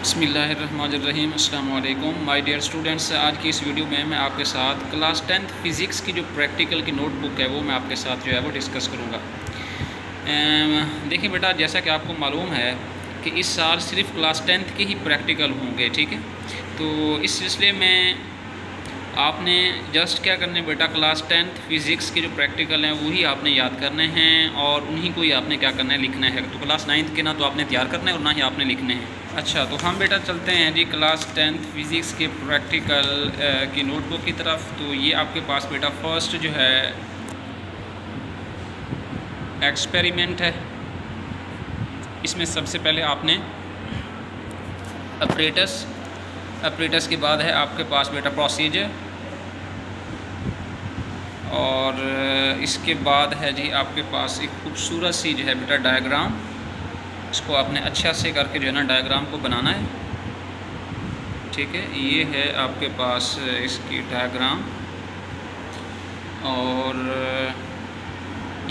बसमीम अल्लाम my dear students आज की इस वीडियो में मैं आपके साथ क्लास टेंथ फ़िज़िक्स की जो प्रैक्टिकल की नोटबुक है, वो मैं आपके साथ जो है वो डिस्कस करूँगा। देखिए बेटा, जैसा कि आपको मालूम है कि इस साल सिर्फ़ क्लास टेंथ के ही प्रैक्टिकल होंगे, ठीक है? तो इस सिलसिले में आपने जस्ट क्या करने बेटा क्लास टेंथ फिज़िक्स के जो प्रैक्टिकल हैं, वही आपने याद करने हैं और उन्हीं को ही आपने क्या करना है, लिखना है। तो क्लास नाइन्थ के ना तो आपने तैयार करना है और ना ही आपने लिखने हैं। अच्छा तो हम बेटा चलते हैं जी क्लास टेंथ फिज़िक्स के प्रैक्टिकल की नोटबुक की तरफ़। तो ये आपके पास बेटा फ़र्स्ट जो है, एक्सपेरिमेंट है। इसमें सबसे पहले आपने अपरेटस अपरेटस के बाद है आपके पास बेटा प्रोसीजर। और इसके बाद है जी आपके पास एक खूबसूरत सी जो है बेटा डायग्राम इसको आपने अच्छा से करके जो है ना डायग्राम को बनाना है। ठीक है, ये है आपके पास इसकी डायग्राम और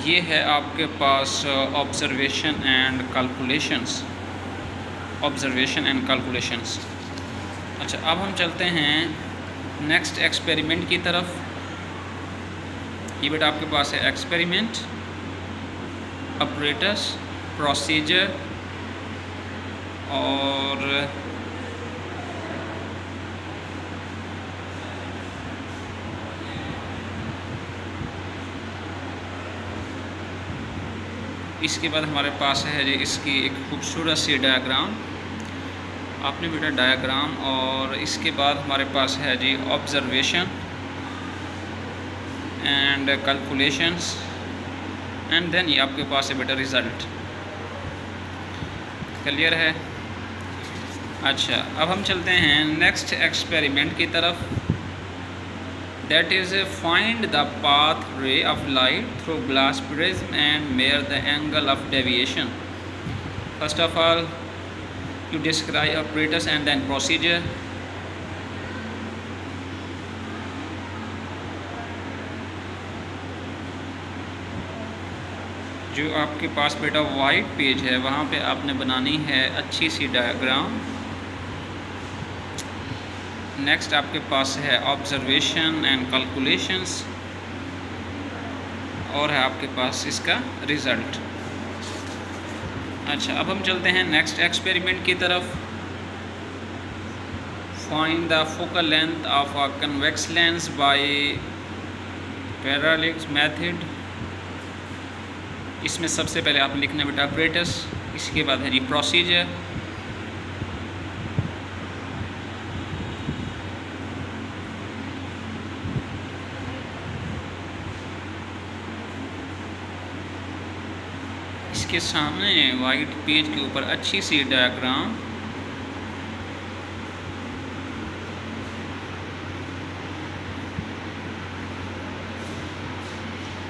ये है आपके पास observation and calculations observation and calculations अच्छा अब हम चलते हैं नेक्स्ट एक्सपेरिमेंट की तरफ़। ये बेटा आपके पास है एक्सपेरिमेंट ऑपरेटर्स प्रोसीजर और इसके बाद हमारे पास है जी इसकी एक खूबसूरत सी डायग्राम आपने बेटा डायग्राम और इसके बाद हमारे पास है जी observation and calculations and then ये आपके पास है बेटा रिज़ल्ट क्लियर है? अच्छा अब हम चलते हैं नेक्स्ट एक्सपेरिमेंट की तरफ़. That is find the path ray of light through glass prism and measure the angle of deviation first of all you describe operators and then procedure जो आपके पास बेटा वाइट पेज है, वहाँ पे आपने बनानी है अच्छी सी डायग्राम नेक्स्ट आपके पास है ऑब्ज़रवेशन एंड कैलकुलेशंस और है आपके पास इसका रिज़ल्ट अच्छा अब हम चलते हैं नेक्स्ट एक्सपेरिमेंट की तरफ़। Find the focal length of a convex lens by parallax method इसमें सबसे पहले आप लिखना बेटा ऑपरेटस इसके बाद है जी प्रोसीजर इसके सामने वाइट पेज के ऊपर अच्छी सी डायग्राम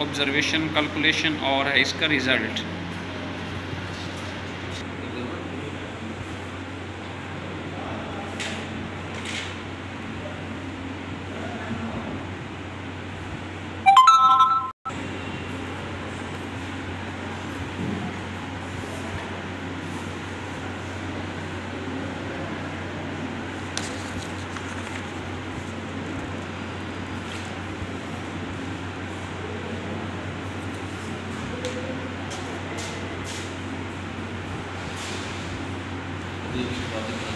ऑब्जर्वेशन कैलकुलेशन और है इसका रिज़ल्ट Dari suatu.